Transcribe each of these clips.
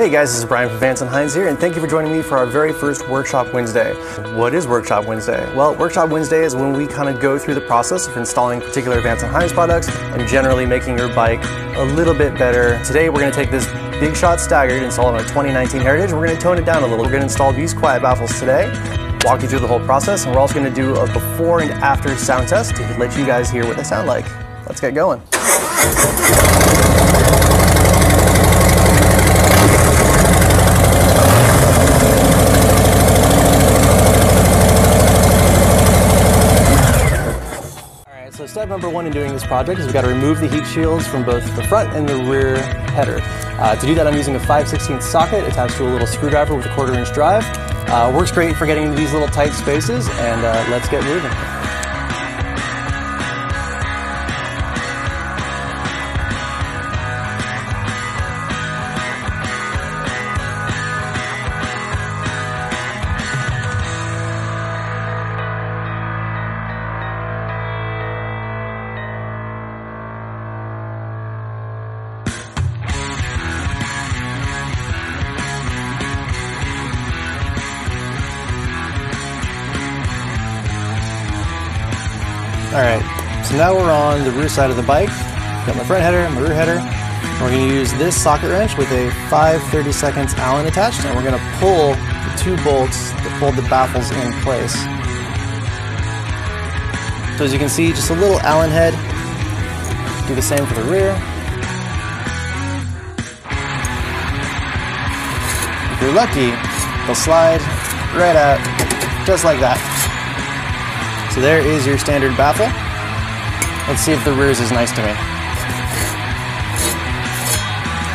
Hey guys, this is Brian from Vance and Hines here, and thank you for joining me for our very first Workshop Wednesday. What is Workshop Wednesday? Well, Workshop Wednesday is when we kind of go through the process of installing particular Vance and Hines products and generally making your bike a little bit better. Today we're going to take this Big Shot Staggered install on a 2019 Heritage, we're going to tone it down a little. We're going to install these quiet baffles today, walk you through the whole process, and we're also going to do a before and after sound test to let you guys hear what they sound like. Let's get going. So step number one in doing this project is we've got to remove the heat shields from both the front and the rear header. Uh, to do that I'm using a 5 16 socket attached to a little screwdriver with a quarter inch drive. Uh, works great for getting into these little tight spaces and uh, let's get moving. All right, so now we're on the rear side of the bike. Got my front header, my rear header. We're gonna use this socket wrench with a 5 30 seconds Allen attached, and we're gonna pull the two bolts that hold the baffles in place. So as you can see, just a little Allen head. Do the same for the rear. If you're lucky, they'll slide right out, just like that. So there is your standard baffle. Let's see if the rears is nice to me.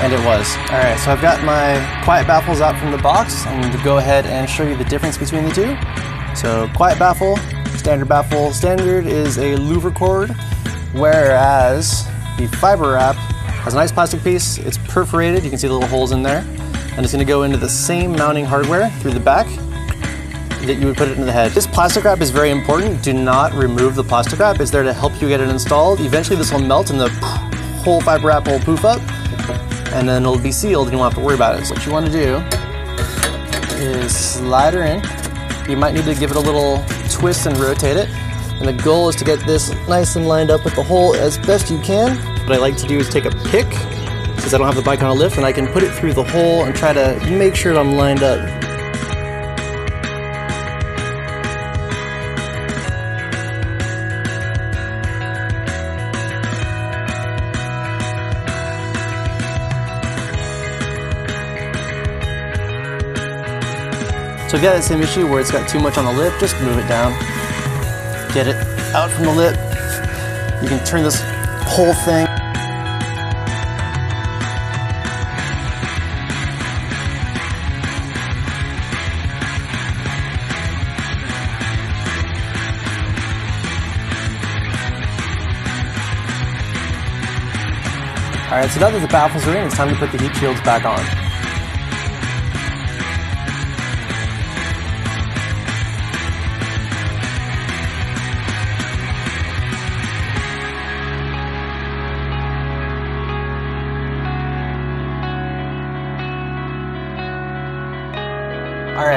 And it was. All right, so I've got my quiet baffles out from the box. I'm going to go ahead and show you the difference between the two. So quiet baffle, standard baffle. Standard is a louver core, whereas the fiber wrap has a nice plastic piece. It's perforated. You can see the little holes in there. And it's going to go into the same mounting hardware through the back that you would put it in the head. This plastic wrap is very important. Do not remove the plastic wrap. It's there to help you get it installed. Eventually this will melt and the whole fiber wrap will poof up and then it'll be sealed and you won't have to worry about it. So what you want to do is slide her in. You might need to give it a little twist and rotate it. And the goal is to get this nice and lined up with the hole as best you can. What I like to do is take a pick, since I don't have the bike on a lift, and I can put it through the hole and try to make sure I'm lined up So if you got that same issue where it's got too much on the lip, just move it down. Get it out from the lip. You can turn this whole thing. All right, so now that the baffles are in, it's time to put the heat shields back on.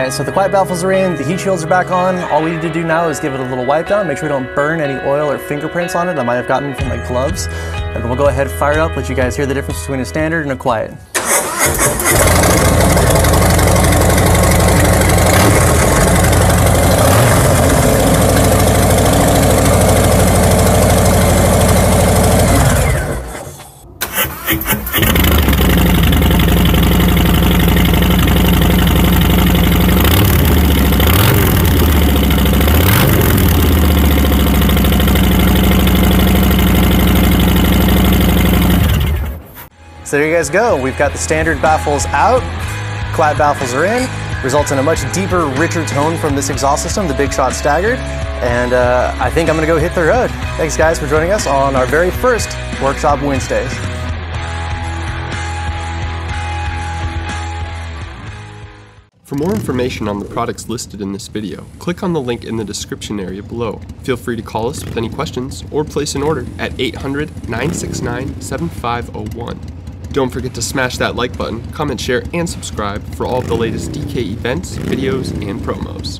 Right, so the quiet baffles are in, the heat shields are back on. All we need to do now is give it a little wipe down, make sure we don't burn any oil or fingerprints on it I might have gotten from my gloves. And we'll go ahead, and fire it up, let you guys hear the difference between a standard and a quiet. So there you guys go. We've got the standard baffles out, quiet baffles are in, results in a much deeper, richer tone from this exhaust system, the Big Shot Staggered. And uh, I think I'm gonna go hit the road. Thanks guys for joining us on our very first Workshop Wednesdays. For more information on the products listed in this video, click on the link in the description area below. Feel free to call us with any questions or place an order at 800 969 7501. Don't forget to smash that like button, comment, share, and subscribe for all of the latest DK events, videos, and promos.